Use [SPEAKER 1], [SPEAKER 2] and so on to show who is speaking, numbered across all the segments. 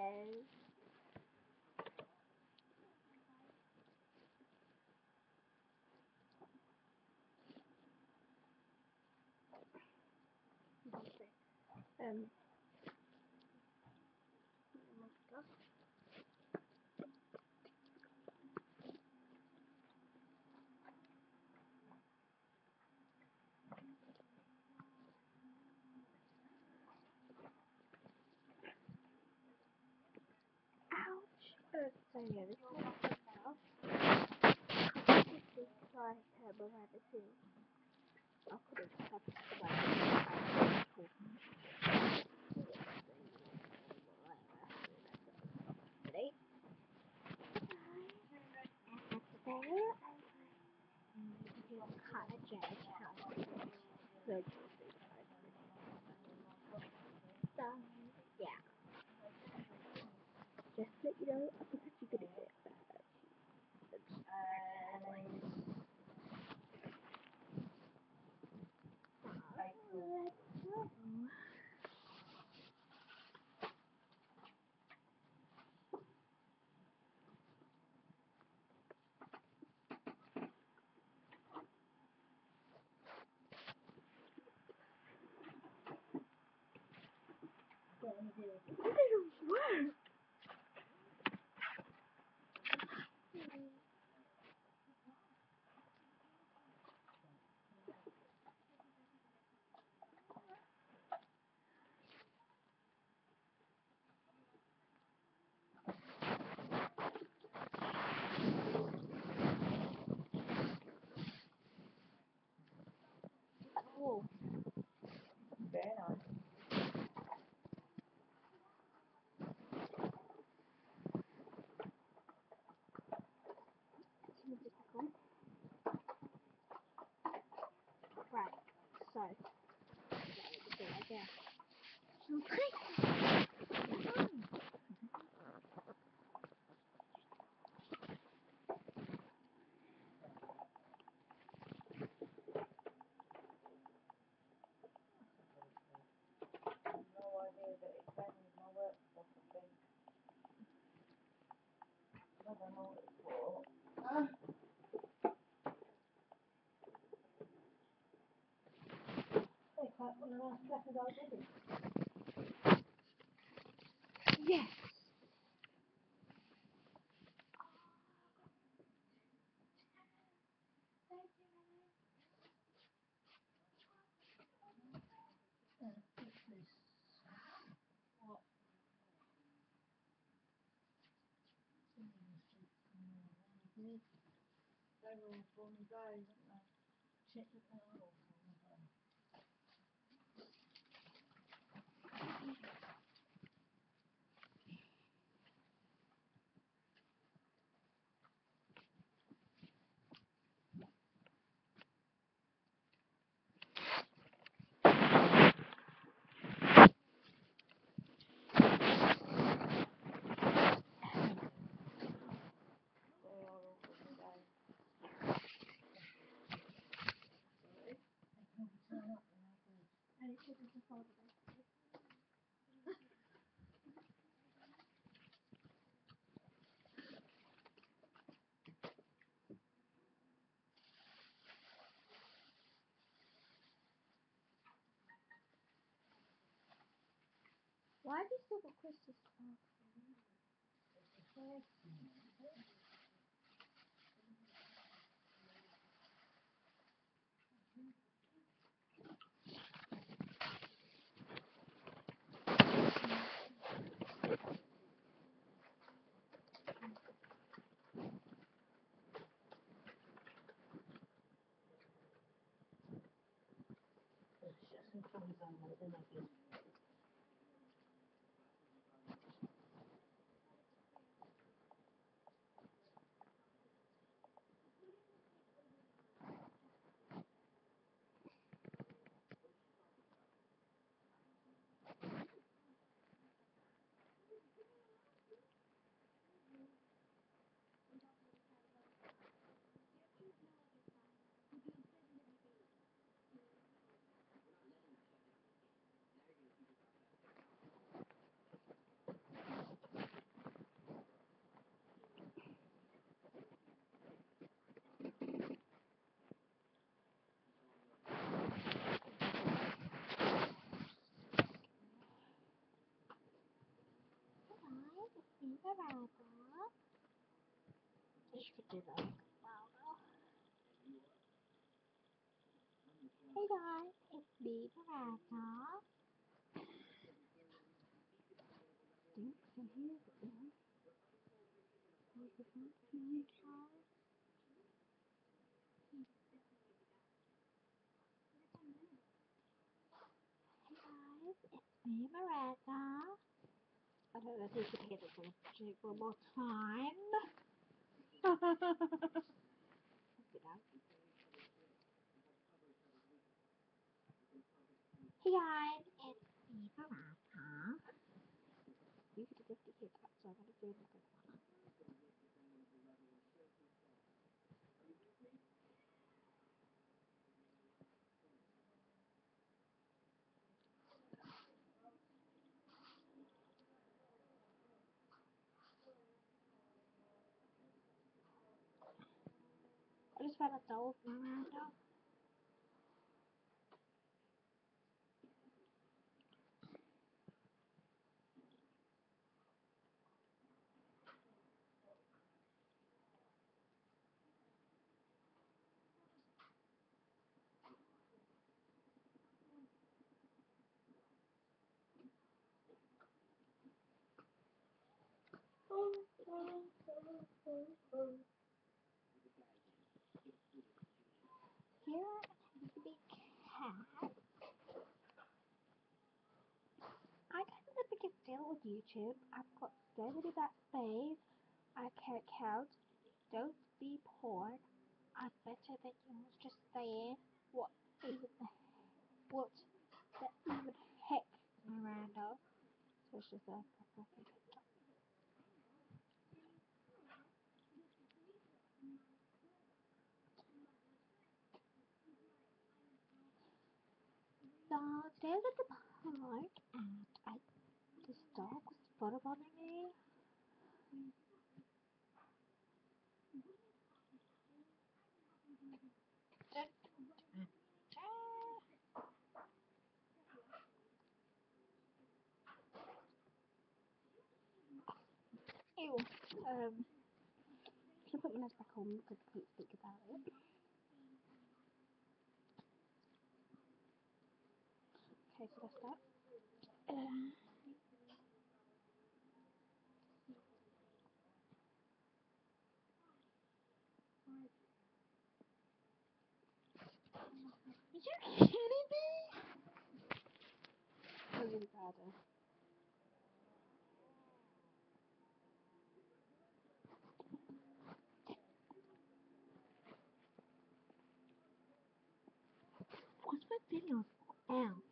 [SPEAKER 1] says. Um, now. This is like Turbo Rabbit I could have had the Ready?
[SPEAKER 2] What did you? Whoa. One of those dresses I did. Everyone's born and died, isn't there? Check the panel. They are all born and died.
[SPEAKER 1] And it should be the father. Why have you still got Christmas sparks? 신청서 만들어주세요. Miranda. Ich würde dir sagen. Hey guys, it's me, Miranda. Thanks for here. Here's the phone to my car. Hey guys, it's me, Miranda. I don't know if you can hear this one, Jake, one more time. Hey guys, it's me, Miranda. You could just hear that, so I'm gonna do it again. I just found a doll of Miranda. Here big cat. I kind of a big deal with YouTube. I've got so many back space. I can't count. Don't be porn. I'm better than yours. Just saying. What even the what the even heck, Miranda? So just a So there's at the park and I this dog was me. Ew. Um should I put my nose back on because I can't speak about it. Okay, so that's that. Um, Are you kidding me? I'm really bad. uh, What's my video out?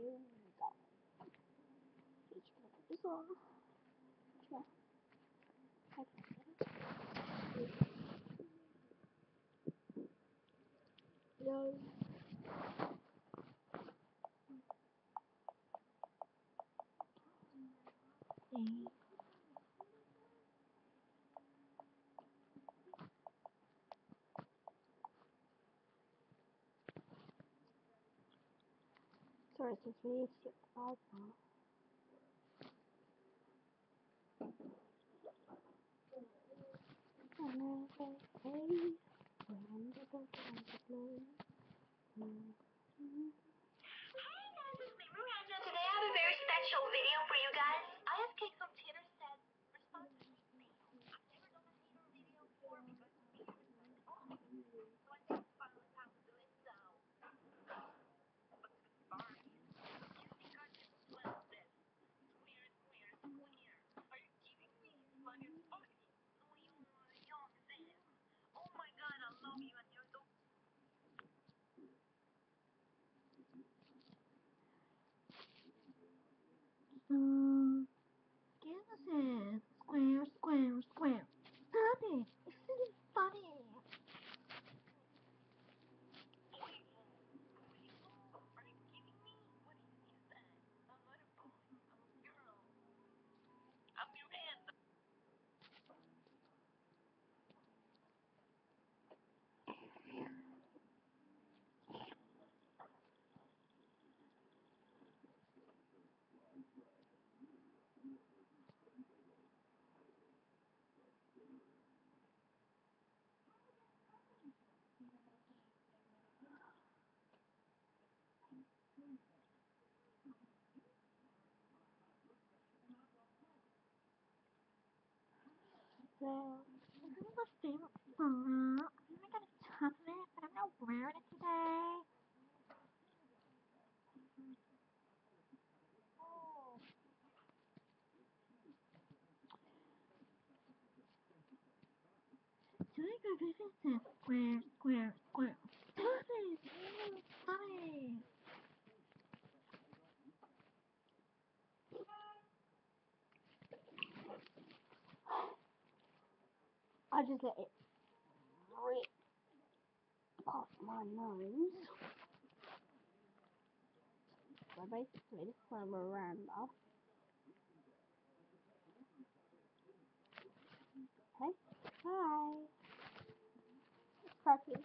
[SPEAKER 1] Amerika. Thank you. It's say, hey, boat comes to blow.
[SPEAKER 3] Today I have a very special video for you guys. ISK from Twitter said, response to me. I've never done a hater video before because haters are awesome. So I think finally time to do it, so. But sorry. You think I just well this? Queer is queer is queer. Are you kidding me? Funny
[SPEAKER 1] So, Genesis, square, square, square. Stop it! This isn't funny. So, this is my favorite photo. I'm not gonna touch it, but I'm not wearing it today. Oh. Tiger Griffin says square, square, square. Stop it! Mm, Stop it! I just let it rip off my nose. So basically, this is Miranda. Okay, hi. Puppy.